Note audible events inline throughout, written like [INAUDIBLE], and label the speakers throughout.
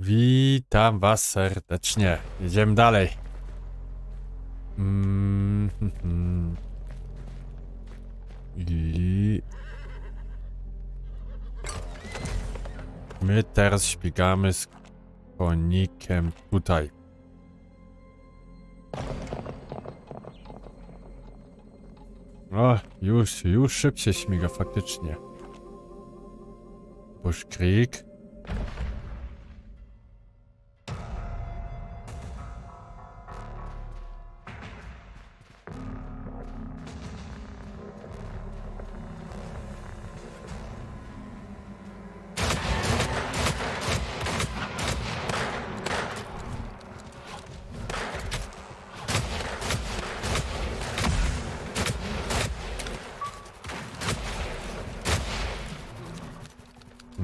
Speaker 1: Witam was serdecznie. Jedziemy dalej. Mm, hmm, hmm. I... My teraz śpigamy z konikiem tutaj. O, już, już szybciej śmiga faktycznie. Bush Creek.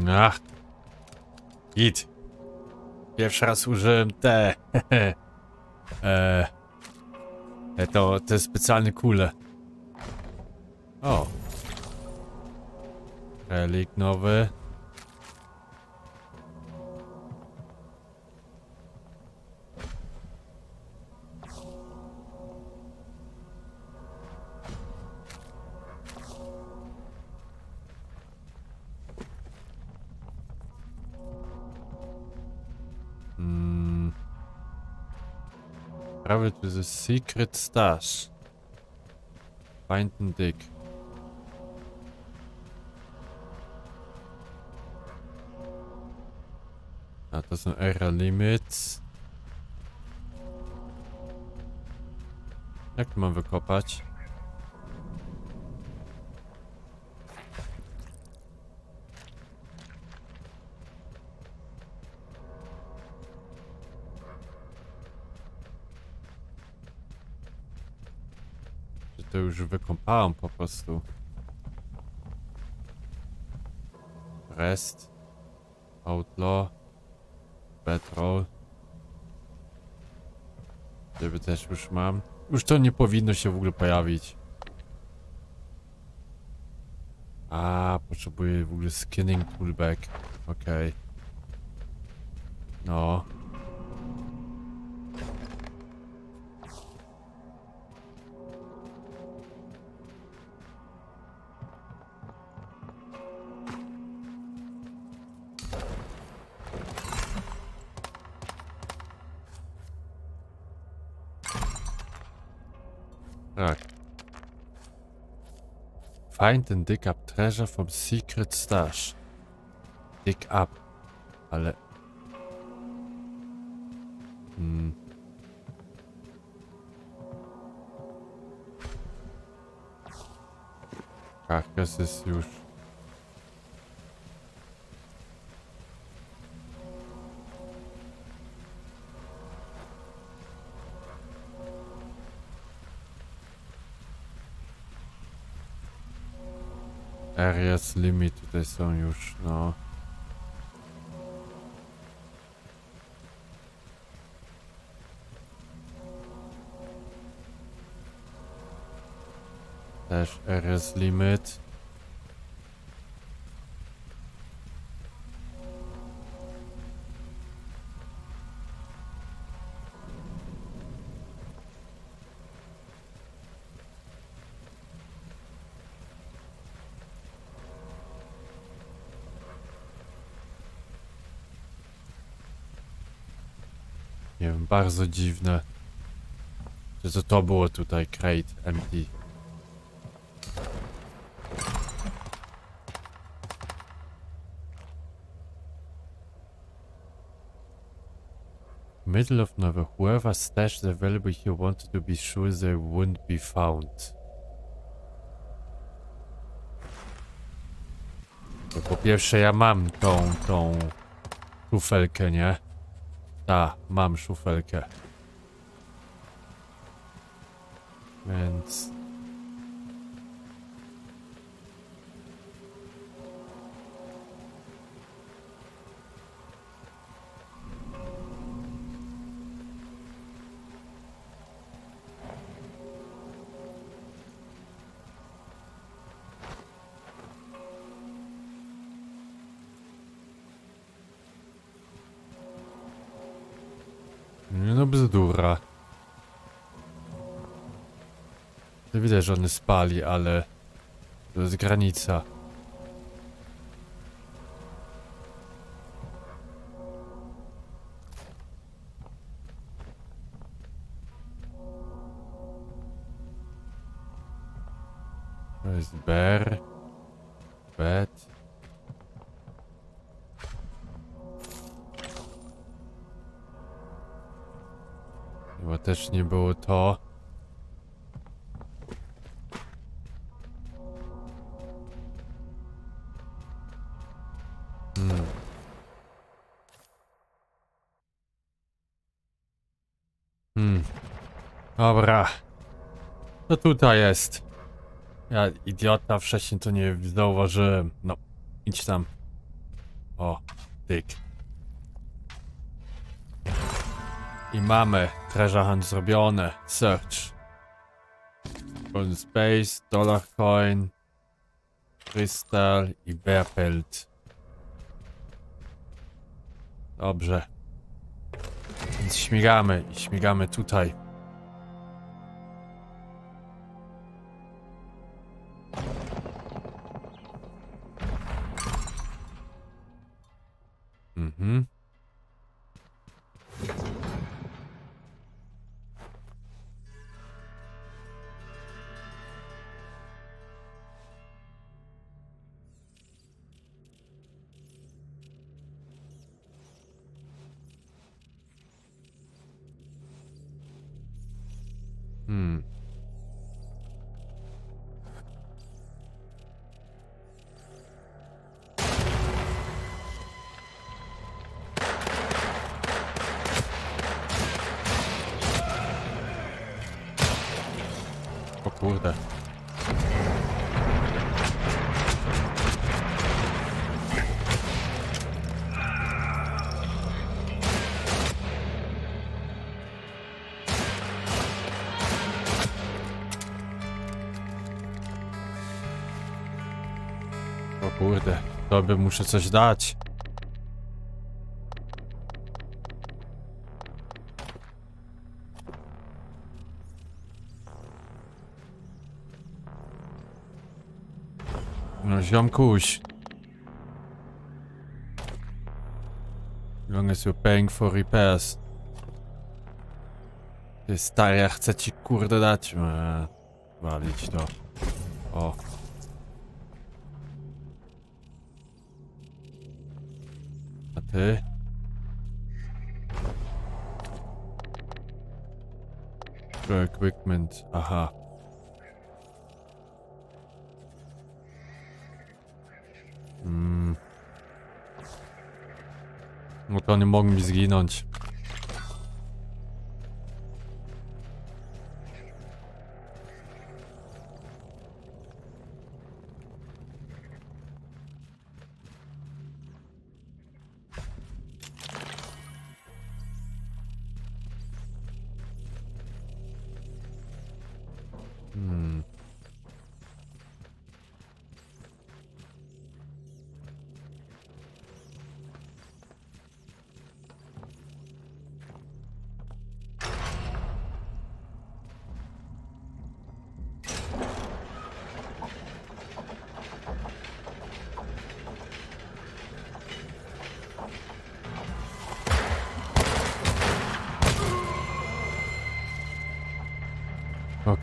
Speaker 1: Ach. Git. Pierwszy raz użyłem te. [LAUGHS] e, e, to, te specjalne kule. O. Relik nowy. Travel to the secret stash. Find and dig. A to są era limits. Jak to mam wykopać? Już wykopałem po prostu? Rest. Outlaw. Petrol. Żeby też już mam. Już to nie powinno się w ogóle pojawić. A, potrzebuję w ogóle skinning toolback. Okej. No. Find and dig up treasure from secret stash. Dig up. Ale... Hmm. Karkas jest już... Areas limit tutaj są już, no. Też areas limit. Bardzo dziwne. Że to to było tutaj crate empty. Middle of nowhere. Whoever stashed the valuable here wanted to be sure they wouldn't be found. Po pierwsze ja mam tą, tą szufelkę, nie? Ta, mam szufelkę. Więc... no bzdura. To widać, że one spali, ale to jest granica. To jest nie było to. Hmm. Hmm. Dobra. To tutaj jest. Ja idiota wcześniej to nie zauważyłem. No, idź tam. O, tyk. I mamy treasure hunt zrobione. Search. Golden Space, Dollar Coin, Crystal i Bear Pelt. Dobrze. Więc śmigamy i śmigamy tutaj. Mhm. Tobie muszę coś dać. No ziomkuś. Long as you're paying for repairs. Ty stary, ja chcę ci kurde dać. Eee, walić to. O. ty? Equipment, aha. Mm. No to nie mogą mi zginąć.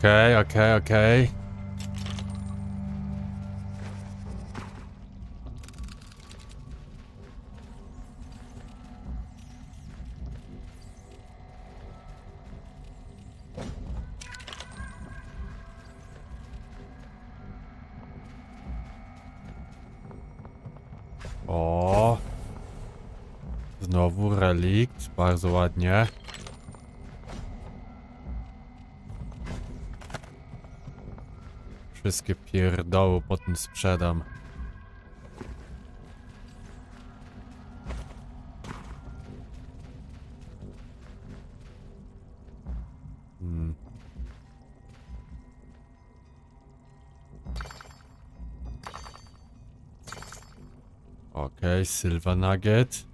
Speaker 1: Okej, okej, okej. O. Znowu relikt, bardzo ładnie. Wszystkie pierdoły potem sprzedam. Hmm. Okej, Silver Nugget.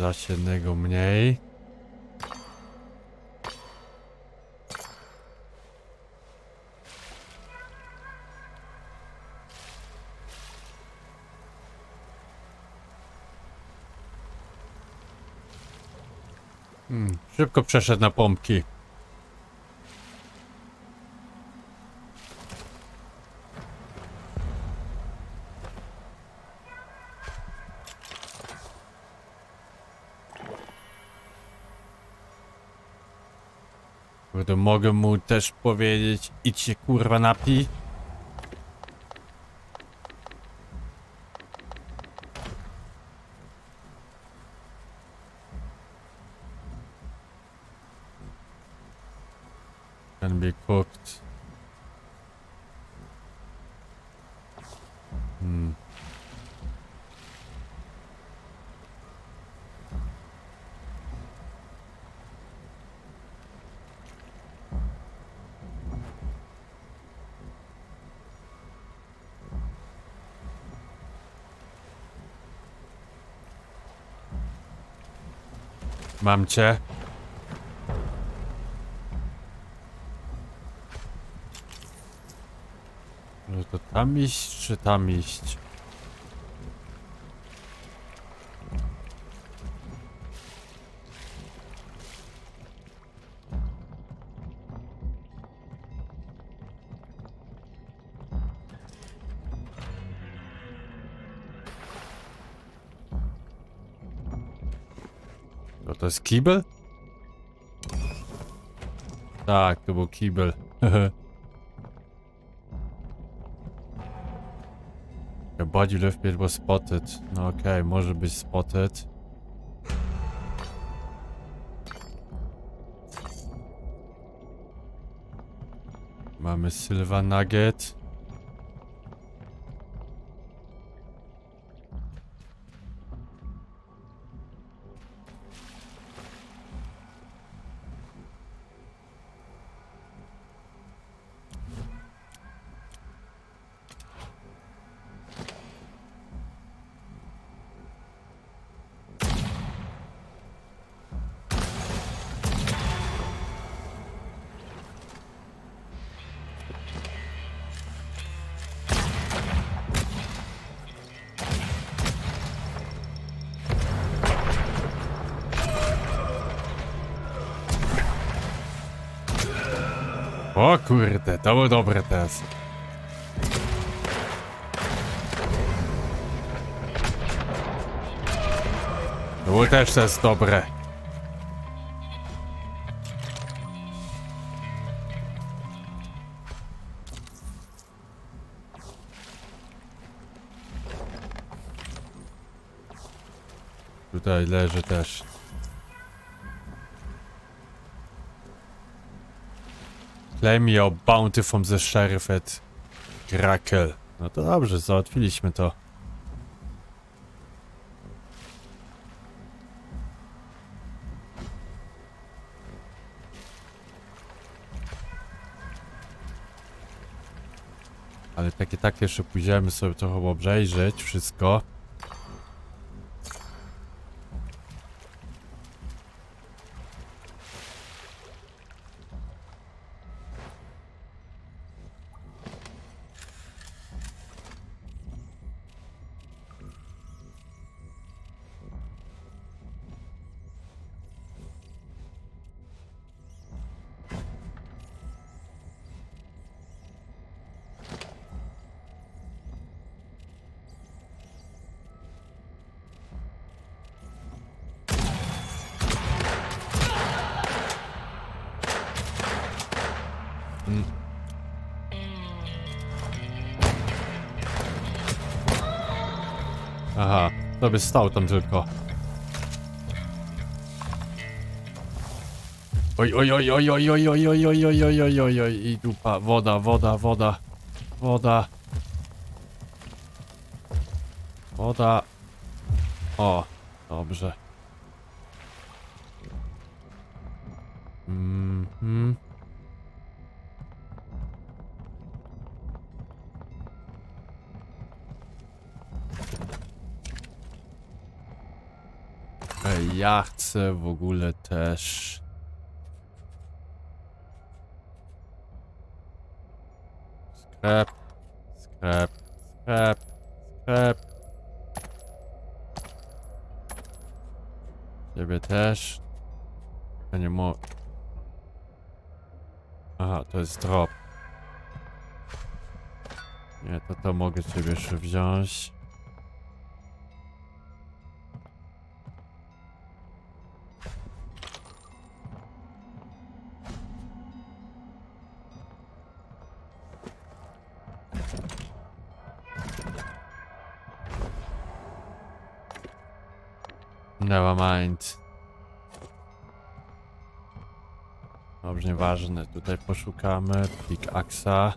Speaker 1: Zaś jednego mniej. Hmm, szybko przeszedł na pompki. Kurde, mogę mu też powiedzieć, idź się kurwa napij. Can be cooked. Mam cię. Może to tam iść, czy tam iść? Jest kibel? Tak, to był kibel. Your body left bit was spotted. No okej, okay, może być spotted. Mamy Silva Nugget. Того добре, Тес. Ви теж все добре. Tutaj leży też Claim your bounty from the sheriff at Grakel. No to dobrze, załatwiliśmy to. Ale takie tak jeszcze pójdziemy sobie trochę obejrzeć wszystko. To by stał tam tylko. Oj, oj, oj, oj, oj, oj, oj, oj, oj, oj, oj, oj, oj, oj, i dupa, woda, woda, woda, woda. Woda. O, dobrze. Mhm. Ej, ja chcę w ogóle też... Sklep, sklep, sklep, sklep. Ciebie też. Ja nie mo... Aha, to jest drop. Nie, to to mogę ciebie jeszcze wziąć. Never mind. Dobrze, nieważne. Tutaj poszukamy pickaxa.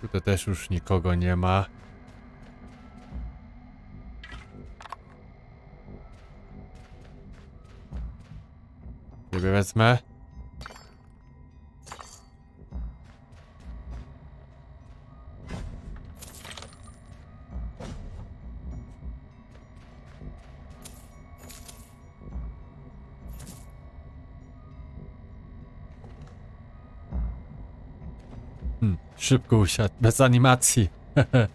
Speaker 1: Tutaj też już nikogo nie ma. Ciebie wezmę. Szybko usiadł, bez animacji. [LAUGHS]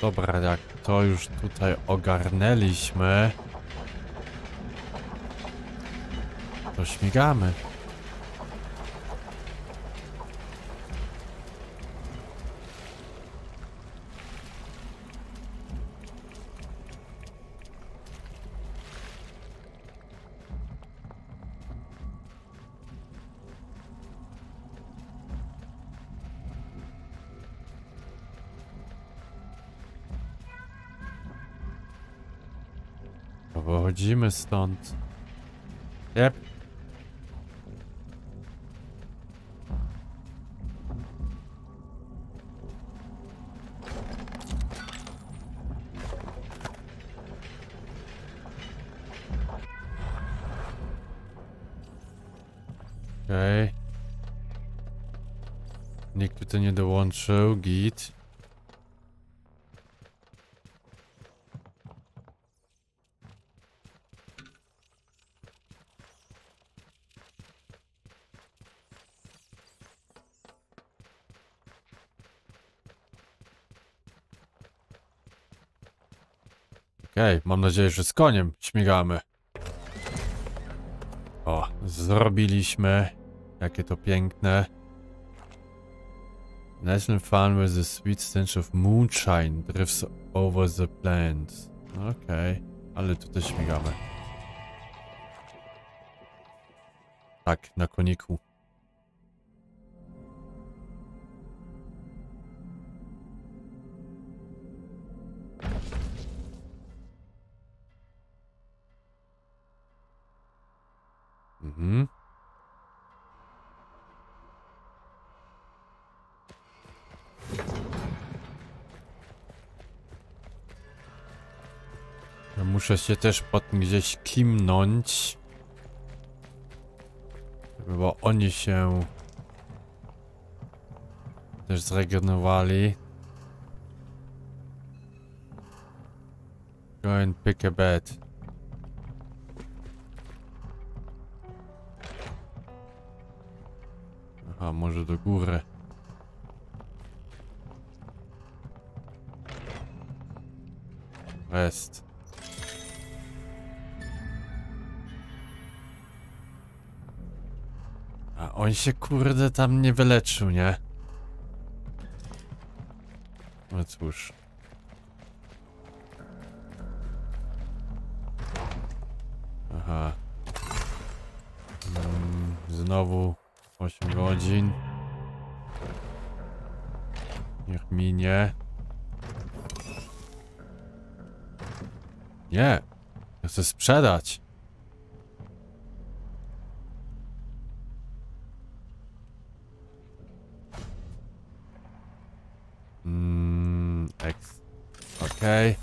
Speaker 1: Dobra, jak to już tutaj ogarnęliśmy, to śmigamy. Stąd. Jep. Okej. Nikt tutaj nie dołączył, git. Okej, mam nadzieję, że z koniem śmigamy. O, zrobiliśmy. Jakie to piękne. National Fun where the sweet stench of moonshine drifts over the plains. Okej, ale tutaj śmigamy. Tak, na koniku. Mhm. Ja muszę się też potem gdzieś kimnąć. Bo oni się też zregenerowali. Go and pick a bed. Aha, może do góry. Rest. A on się kurde tam nie wyleczył, nie? No cóż. Aha. Mm, znowu 8 godzin. Niech minie. Nie. Ja chcę sprzedać. Mm, ex. Okej.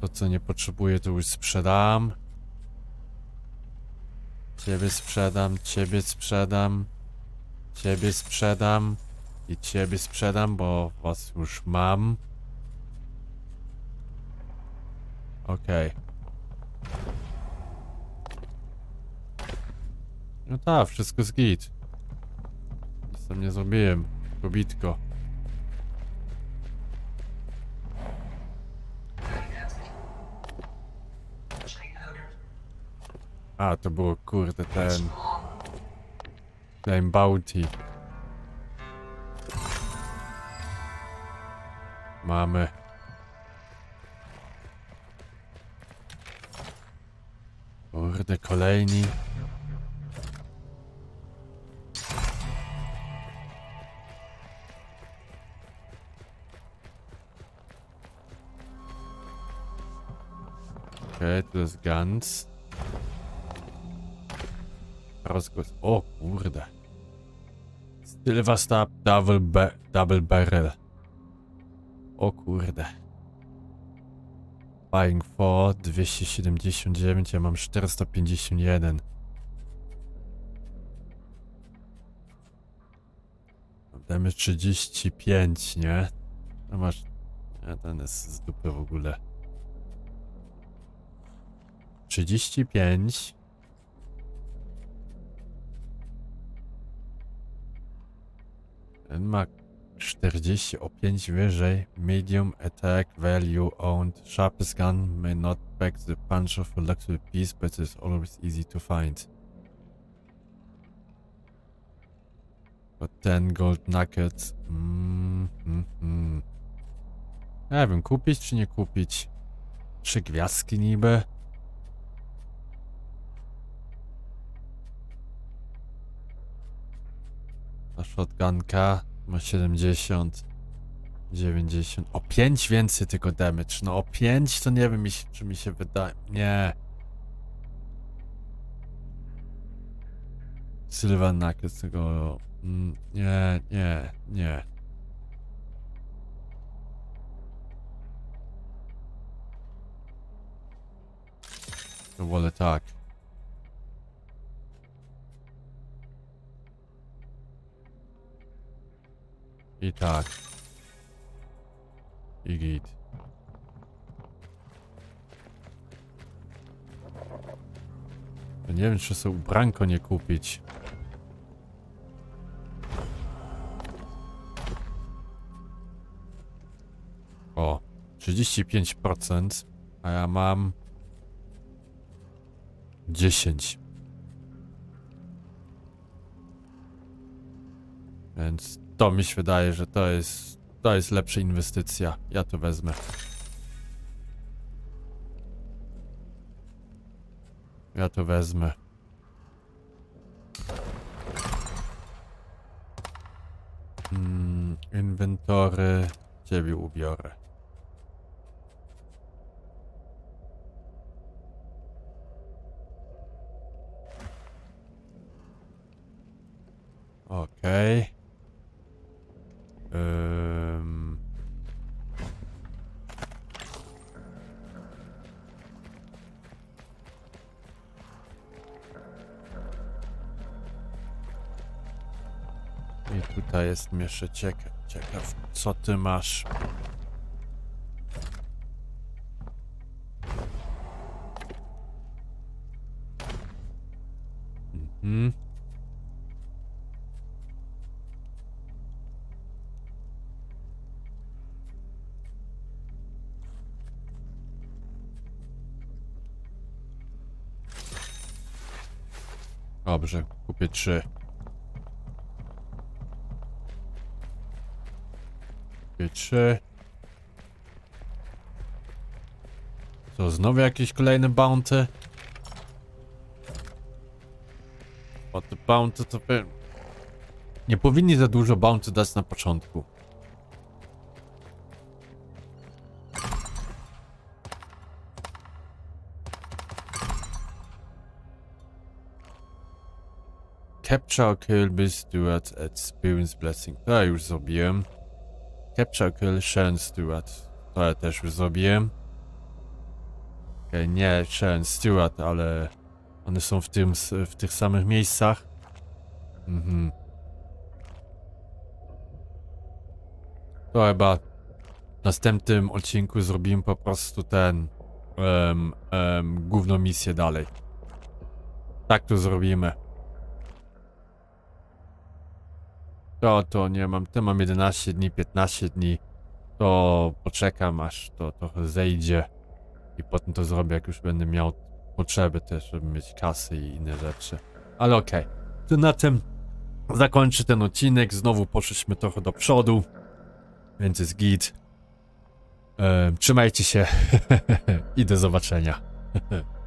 Speaker 1: To co nie potrzebuję to już sprzedam. Ciebie sprzedam, ciebie sprzedam. Ciebie sprzedam. I ciebie sprzedam, bo was już mam. Okej. No tak, wszystko z git. Nic tam nie zrobiłem. Kobitko. A, to było kurde ten... Flame Bounty. Mamy. Kurde, kolejni. Okej, to jest Guns. Rozgłos. O kurde. Silver Stab Double, double Barrel. O kurde. Buying for 279, ja mam 451. Damy 35, nie? No masz... Nie, ten jest z dupy w ogóle. 35. Ten ma 40 o 5 wyżej. Medium attack value owned. Sharpest gun may not pack the punch of a luxury piece, but is always easy to find. But 10 gold nuggets. Mm, mm, mm. Nie wiem, kupić czy nie kupić? Trzy gwiazdki niby. Ta shotgunka ma 70. 90. O 5 więcej tylko damage. No o 5 to nie wiem, czy mi się wydaje. Nie. Sylvan Knuckles tego... mm, Nie, nie, nie. Wolę tak. I tak. I git. Nie wiem, czy sobie ubranko nie kupić. O, 35%, a ja mam 10. Więc to mi się wydaje, że to jest to jest lepsza inwestycja. Ja to wezmę. Ja to wezmę. Mm, inwentory. Ciebie ubiorę. I tutaj jest jeszcze ciekaw, ciekaw, co ty masz. Mhm. Dobrze, kupię trzy. czy... Co, znowu jakieś kolejne bounty? Bo te bounty to... By... Nie powinni za dużo bounty dać na początku. Capture kill by Stuart at Experience Blessing. To ja już zrobiłem. Capture Kill Sharon Stewart. To ja też już zrobiłem. Okej, nie Sharon Stewart, ale one są w, tym, w tych samych miejscach. Mhm. To chyba w następnym odcinku zrobimy po prostu ten um, um, główną misję dalej. Tak to zrobimy. To, to nie mam, to mam 11 dni, 15 dni. To poczekam aż to trochę zejdzie i potem to zrobię jak już będę miał potrzeby też, żeby mieć kasy i inne rzeczy. Ale okej, to na tym zakończę ten odcinek. Znowu poszliśmy trochę do przodu, więc jest git. E, trzymajcie się [LAUGHS] i do zobaczenia. [LAUGHS]